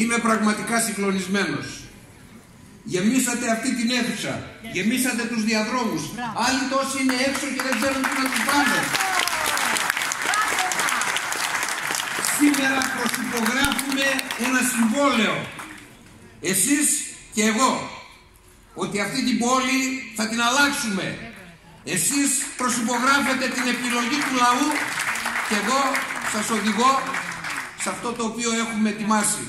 Είμαι πραγματικά συγκλονισμένος. Γεμίσατε αυτή την αίθουσα. Γεμίσατε τους διαδρόμους. Άλλοι τόσοι είναι έξω και δεν ξέρουν τι να τους πάνε. Σήμερα προσυπογράφουμε ένα συμβόλαιο. Εσείς και εγώ. Ότι αυτή την πόλη θα την αλλάξουμε. Εσείς προσυπογράφετε την επιλογή του λαού και εγώ σας οδηγώ σε αυτό το οποίο έχουμε ετοιμάσει.